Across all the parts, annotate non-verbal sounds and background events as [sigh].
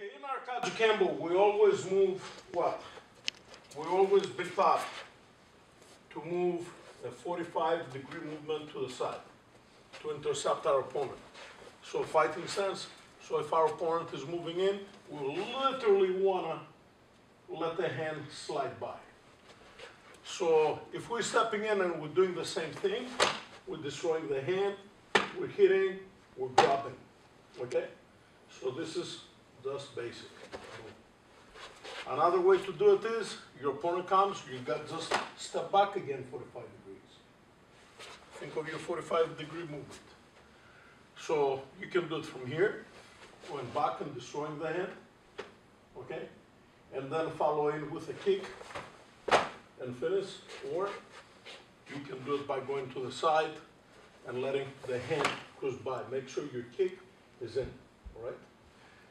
Okay, in our Kajukenbo, we always move what? We always be taught to move a 45 degree movement to the side to intercept our opponent. So fighting sense, so if our opponent is moving in, we literally wanna let the hand slide by. So if we're stepping in and we're doing the same thing, we're destroying the hand, we're hitting, we're grabbing, okay? So this is just basic. Another way to do it is, your opponent comes, you got just step back again forty-five degrees. Think of your forty-five degree movement. So you can do it from here, going back and destroying the hand, okay? And then follow in with a kick and finish, or you can do it by going to the side and letting the hand cruise by. Make sure your kick is in, all right?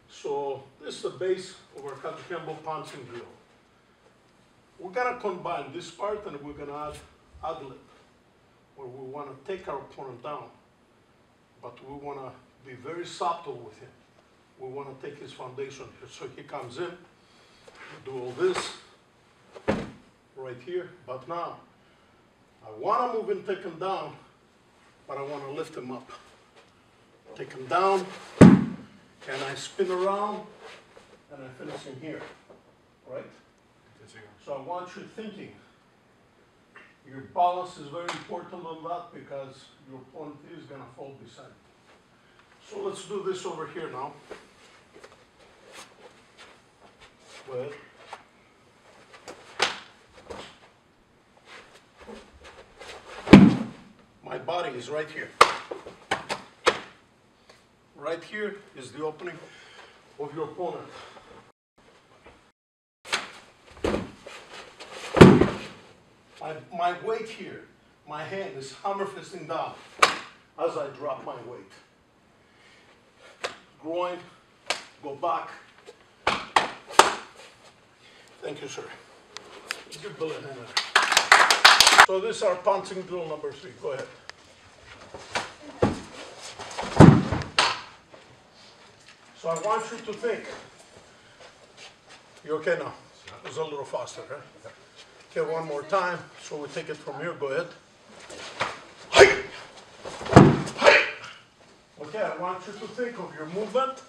So this is the base of our Kajukenbo pouncing drill. We're gonna combine this part and we're gonna add ad lib, where we wanna take our opponent down, but we wanna be very subtle with him. We wanna take his foundation here, so he comes in, do all this, right here, but now, I wanna move and take him down, but I wanna lift him up. Take him down, and I spin around, and I finish in here, right? So I want you thinking, your balance is very important on that because your opponent is gonna fall beside. So let's do this over here now. Go. My body is right here. Right here is the opening of your opponent. My, my weight here, my hand is hammer fisting down as I drop my weight. Groin, go back. Thank you, sir. Give Bill a hand. So this is our pouncing drill number three. Go ahead. So I want you to think. You okay now? It was a little faster, right? Okay, one more time. So we take it from here. Go ahead. Okay, I want you to think of your movement,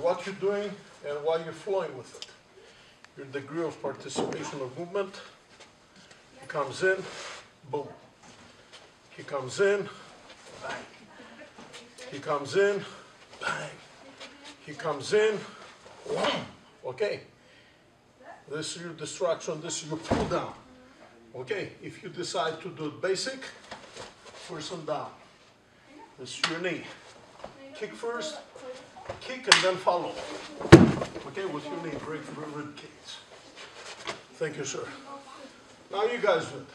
what you're doing, and why you're flowing with it. Your degree of participation of movement. He comes in, boom. He comes in, bang. He comes in, bang. He comes in. [clears throat] Okay. This is your distraction, this is your pull down. Okay, if you decide to do basic, and down. This is your knee. Kick first, kick and then follow. Okay, with your knee, break rib cage. Thank you, sir. Now you guys do it.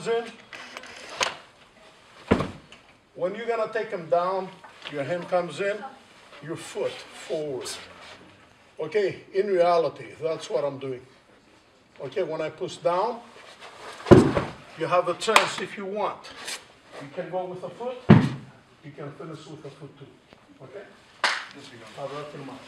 Comes in. When you're gonna take him down, your hand comes in, your foot forward. Okay, in reality, that's what I'm doing. Okay, when I push down, you have a chance if you want. You can go with a foot, you can finish with a foot too. Okay? Have that in mind.